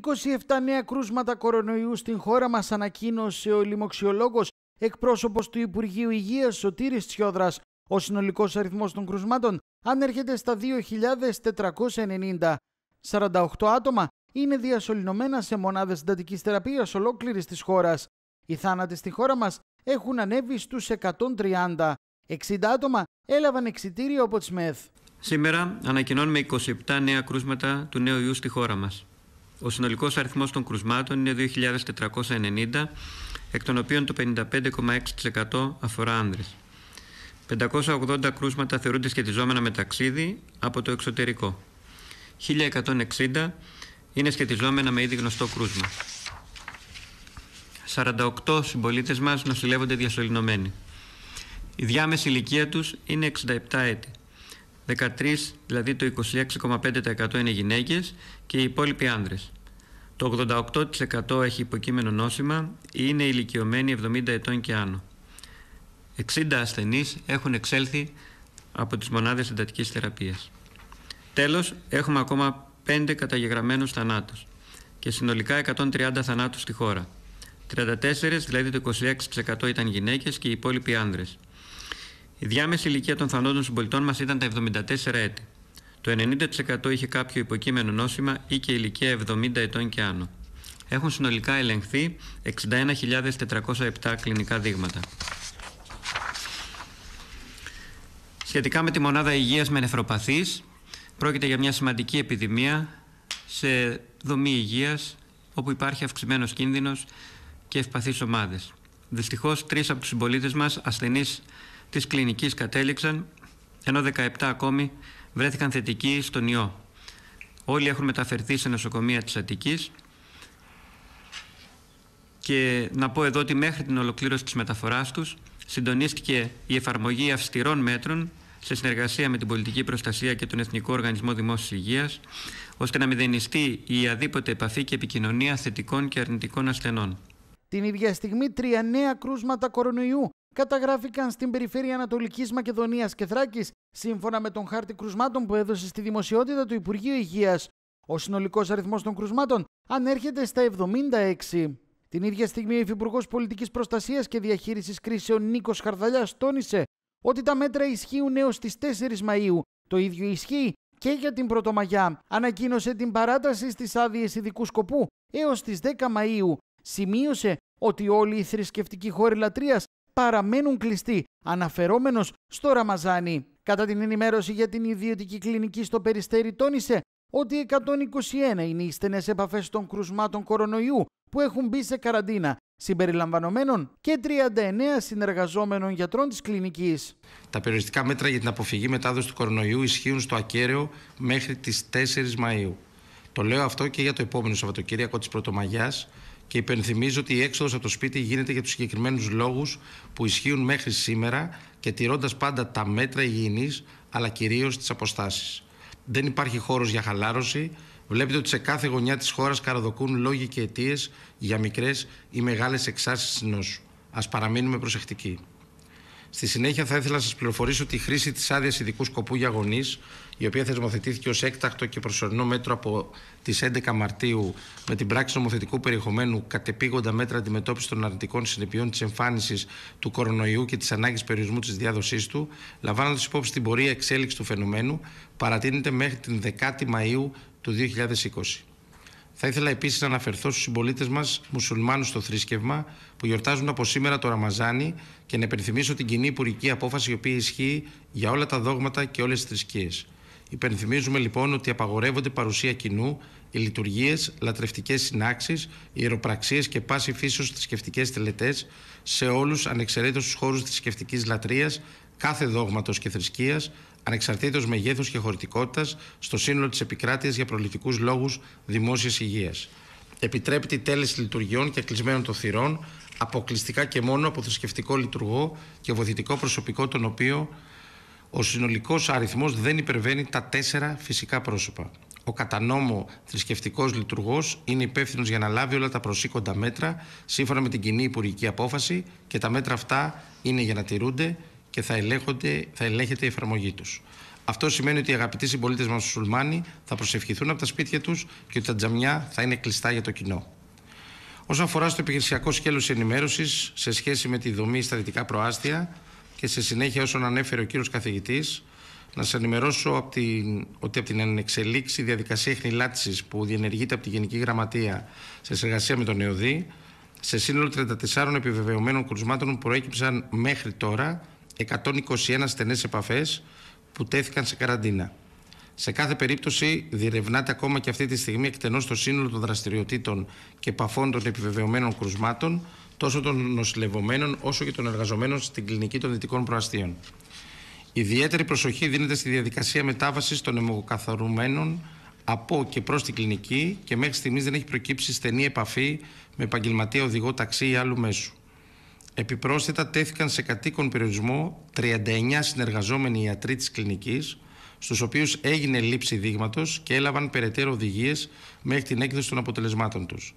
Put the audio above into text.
27 νέα κρούσματα κορονοϊού στην χώρα μας ανακοίνωσε ο λοιμοξιολόγος εκπρόσωπος του Υπουργείου Υγείας Σωτήρης Τσιόδρας. Ο συνολικός αριθμός των κρούσματων ανέρχεται στα 2.490. 48 άτομα είναι διασωληνωμένα σε μονάδες συντατικής θεραπείας ολόκληρης της χώρας. Οι θάνατοι στη χώρα μας έχουν ανέβει στους 130. 60 άτομα έλαβαν εξιτήριο από τις ΜΕΘ. Σήμερα ανακοινώνουμε 27 νέα κρούσματα του νέου ιού στη χώρα μας. Ο συνολικός αριθμός των κρουσμάτων είναι 2.490, εκ των οποίων το 55,6% αφορά άνδρες. 580 κρούσματα θεωρούνται σχετιζόμενα με ταξίδι από το εξωτερικό. 1.160 είναι σχετιζόμενα με ήδη γνωστό κρούσμα. 48 συμπολίτες μας νοσηλεύονται διασωληνωμένοι. Η διάμεση ηλικία τους είναι 67 έτη. 13, δηλαδή το 26,5% είναι γυναίκες και οι υπόλοιποι άνδρες. Το 88% έχει υποκείμενο νόσημα ή είναι ηλικιωμένοι 70 ετών και άνω. 60 ασθενείς έχουν εξέλθει από τις μονάδες εντατικής θεραπείας. Τέλος, έχουμε ακόμα 5 καταγεγραμμένους θανάτους και συνολικά 130 θανάτους στη χώρα. 34, δηλαδή το 26% ήταν γυναίκες και οι υπόλοιποι άνδρες. Η διάμεση ηλικία των θανόντων συμπολιτών μας ήταν τα 74 έτη. Το 90% είχε κάποιο υποκείμενο νόσημα ή και ηλικία 70 ετών και άνω. Έχουν συνολικά ελεγχθεί 61.407 κλινικά δείγματα. Σχετικά με τη μονάδα υγείας με νεφροπαθείς, πρόκειται για μια σημαντική επιδημία σε δομή υγείας όπου υπάρχει αυξημένος κίνδυνος και ευπαθείς ομάδες. Δυστυχώς, τρεις από τους συμπολίτες μας ασθενείς της κλινικής κατέληξαν, ενώ 17 ακόμη βρέθηκαν θετικοί στον ιό. Όλοι έχουν μεταφερθεί σε νοσοκομεία της Αττικής και να πω εδώ ότι μέχρι την ολοκλήρωση της μεταφοράς τους συντονίστηκε η εφαρμογή αυστηρών μέτρων σε συνεργασία με την Πολιτική Προστασία και τον Εθνικό Οργανισμό Δημόσιας Υγείας, ώστε να μηδενιστεί η αδίποτε επαφή και επικοινωνία θετικών και αρνητικών ασθενών. Την ίδια στιγμή, τρία νέα κρούσματα κορονοϊού καταγράφηκαν στην περιφέρεια Ανατολικής Μακεδονίας και Θράκης, σύμφωνα με τον χάρτη κρουσμάτων που έδωσε στη δημοσιότητα του Υπουργείου Υγείας. Ο συνολικός αριθμός των κρουσμάτων ανέρχεται στα 76. Την ίδια στιγμή, ο Υφυπουργός Πολιτικής Προστασίας και Διαχείρισης Κρίσεων Νίκος Χαρδαλιάς τόνισε ότι τα μέτρα ισχύουν έως τις 4 Μαου. Το ίδιο ισχύει και για την Πρωτομαγιά. Ανακοίνωσε την παράταση στις άδειες ειδικού σκοπού έως τις 10 Μαου. Σημείωσε ότι όλοι οι θρησκευτικοί χώροι λατρεία παραμένουν κλειστοί, αναφερόμενος στο Ραμαζάνι. Κατά την ενημέρωση για την ιδιωτική κλινική στο Περιστέρι τόνισε ότι 121 είναι οι στενές επαφές των κρουσμάτων κορονοϊού που έχουν μπει σε καραντίνα, συμπεριλαμβανομένων και 39 συνεργαζόμενων γιατρών της κλινικής. Τα περιοριστικά μέτρα για την αποφυγή μετάδοσης του κορονοϊού ισχύουν στο ακέραιο μέχρι τις 4 Μαΐου. Το λέω αυτό και για το επόμενο Σαββατοκύριακο της Πρωτομαγιάς, και υπενθυμίζω ότι η έξοδος από το σπίτι γίνεται για τους συγκεκριμένους λόγους που ισχύουν μέχρι σήμερα και τηρώντας πάντα τα μέτρα υγιεινής αλλά κυρίως τις αποστάσεις. Δεν υπάρχει χώρος για χαλάρωση. Βλέπετε ότι σε κάθε γωνιά της χώρας καραδοκούν λόγοι και αιτίες για μικρές ή μεγάλες εξάσεις νόσου. Α παραμείνουμε προσεκτικοί. Στη συνέχεια, θα ήθελα να σας πληροφορήσω ότι η χρήση της άδειας ειδικού σκοπού για γονείς, η οποία θεσμοθετήθηκε ως έκτακτο και προσωρινό μέτρο από τις 11 Μαρτίου με την πράξη νομοθετικού περιεχομένου κατεπήγοντα μέτρα αντιμετώπισης των αρνητικών συνεπειών της εμφάνισης του κορονοϊού και της ανάγκης περιορισμού της διάδοσής του, λαμβάνοντας υπόψη την πορεία εξέλιξης του φαινομένου, παρατείνεται μέχρι την 10η Μαου του 2020. Θα ήθελα επίσης να αναφερθώ στους συμπολίτες μας μουσουλμάνους στο θρήσκευμα που γιορτάζουν από σήμερα το Ραμαζάνι και να υπενθυμίσω την κοινή υπουργική απόφαση η οποία ισχύει για όλα τα δόγματα και όλες τις θρησκείες. Υπενθυμίζουμε λοιπόν ότι απαγορεύονται παρουσία κοινού, οι λειτουργίες, λατρευτικές συνάξεις, ιεροπραξίες και πάση φύσεως θρησκευτικές τελετές σε όλους ανεξαιρέτως τους χώρους θρησκευτικής λατρείας, κάθε δόγματος και θρησκείας, ανεξαρτήτως μεγέθους και χωρητικότητας στο σύνολο της επικράτειας για προληπτικούς λόγους δημόσιας υγείας. Επιτρέπεται η τέλεση λειτουργιών και κλεισμένων των θυρών αποκλειστικά και μόνο από θρησκευτικό λειτουργό και βοηθητικό προσωπικό τον οποίο ο συνολικός αριθμός δεν υπερβαίνει τα τέσσερα φυσικά πρόσωπα. Ο κατά νόμο θρησκευτικός λειτουργός είναι υπεύθυνος για να λάβει όλα τα προσήκοντα μέτρα σύμφωνα με την κοινή υπουργική απόφαση και τα μέτρα αυτά είναι για να τηρούνται και θα, ελέγχονται, θα ελέγχεται η εφαρμογή τους. Αυτό σημαίνει ότι οι αγαπητοί συμπολίτες μας μουσουλμάνοι θα προσευχηθούν από τα σπίτια τους και ότι τα τζαμιά θα είναι κλειστά για το κοινό. Όσον αφορά στο επιχειρησιακό σκέλος ενημέρωσης σε σχέση με τη δομή στα δυτικά προάστια και σε συνέχεια όσον ανέφερε ο κύριος καθηγητής, να σας ενημερώσω από την, ότι από την ενεξελίξη διαδικασία εχνηλάτησης που διενεργείται από τη Γενική Γραμματεία σε συνεργασία με τον ΕΟΔΗ, σε σύνολο 34 επιβεβαιωμένων κρουσμάτων που προέκυψαν μέχρι τώρα 121 στενές επαφές που τέθηκαν σε καραντίνα. Σε κάθε περίπτωση διερευνάται ακόμα και αυτή τη στιγμή εκτενώς το σύνολο των δραστηριοτήτων και επαφών των επιβεβαιωμένων κρουσμάτων, τόσο των νοσηλευομένων όσο και των εργαζομένων στην κλινική των Δυτικών Προαστίων. Ιδιαίτερη προσοχή δίνεται στη διαδικασία μετάβασης των αιμοκαθαρουμένων από και προς την κλινική και μέχρι στιγμής δεν έχει προκύψει στενή επαφή με επαγγελματία οδηγό ταξί ή άλλου μέσου. Επιπρόσθετα τέθηκαν σε κατοίκον περιορισμό 39 συνεργαζόμενοι ιατροί της κλινικής, στους οποίους έγινε λήψη δείγματος και έλαβαν περαιτέρω οδηγίες μέχρι την έκδοση των αποτελεσμάτων τους.